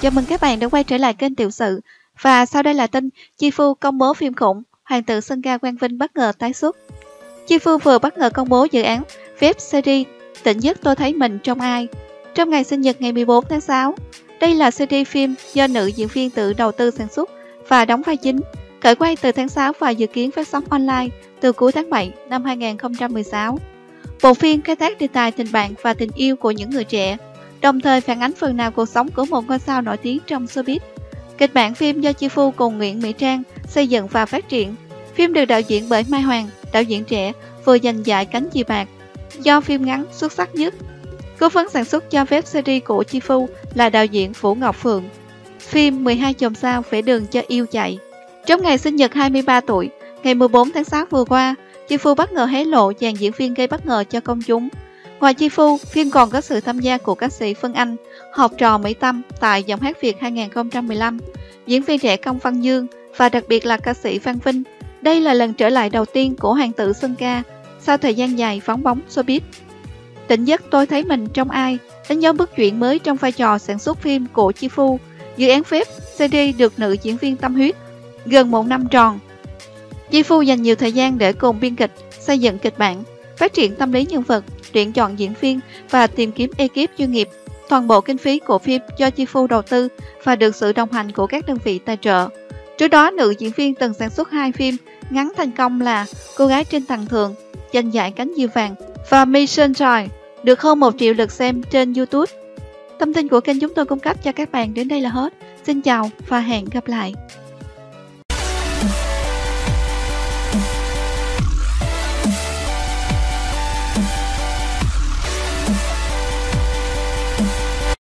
Chào mừng các bạn đã quay trở lại kênh Tiểu Sự. Và sau đây là tin Chi Phu công bố phim khủng, Hoàng tử Sân Ca Quang Vinh bất ngờ tái xuất. Chi Phu vừa bất ngờ công bố dự án web series Tỉnh giấc tôi thấy mình trong ai trong ngày sinh nhật ngày 14 tháng 6. Đây là series phim do nữ diễn viên tự đầu tư sản xuất và đóng vai chính, khởi quay từ tháng 6 và dự kiến phát sóng online từ cuối tháng 7 năm 2016. Bộ phim khai thác đề tài tình bạn và tình yêu của những người trẻ, đồng thời phản ánh phần nào cuộc sống của một ngôi sao nổi tiếng trong showbiz. Kịch bản phim do Chi Phu cùng Nguyễn Mỹ Trang xây dựng và phát triển. Phim được đạo diễn bởi Mai Hoàng, đạo diễn trẻ, vừa giành giải cánh chì bạc do phim ngắn xuất sắc nhất. Cố vấn sản xuất cho web series của Chi Phu là đạo diễn Vũ Ngọc Phượng. Phim 12 chòm sao vẽ đường cho yêu chạy. Trong ngày sinh nhật 23 tuổi, ngày 14 tháng 6 vừa qua, Chi Phu bất ngờ hé lộ dàn diễn viên gây bất ngờ cho công chúng. Ngoài Chi Phu, phim còn có sự tham gia của ca sĩ Phân Anh, học trò Mỹ Tâm tại Giọng hát Việt 2015, diễn viên trẻ Công Văn Dương và đặc biệt là ca sĩ văn Vinh. Đây là lần trở lại đầu tiên của hoàng tử Sơn Ca sau thời gian dài phóng bóng showbiz. Tỉnh giấc tôi thấy mình trong ai, đánh dấu bước chuyển mới trong vai trò sản xuất phim của Chi Phu. Dự án phép CD được nữ diễn viên tâm huyết gần một năm tròn. Chi Phu dành nhiều thời gian để cùng biên kịch, xây dựng kịch bản, phát triển tâm lý nhân vật, tuyển chọn diễn viên và tìm kiếm ekip chuyên nghiệp. Toàn bộ kinh phí của phim do Chi Phu đầu tư và được sự đồng hành của các đơn vị tài trợ. Trước đó, nữ diễn viên từng sản xuất hai phim ngắn thành công là Cô gái trên tầng thường, giành giải cánh diều vàng và Mission Joy được hơn 1 triệu lượt xem trên YouTube. Thông tin của kênh chúng tôi cung cấp cho các bạn đến đây là hết. Xin chào và hẹn gặp lại.